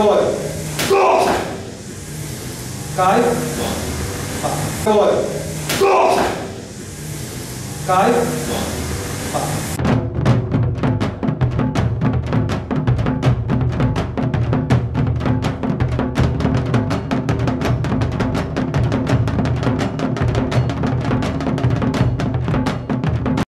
Agora. Cai. Agora. Cai.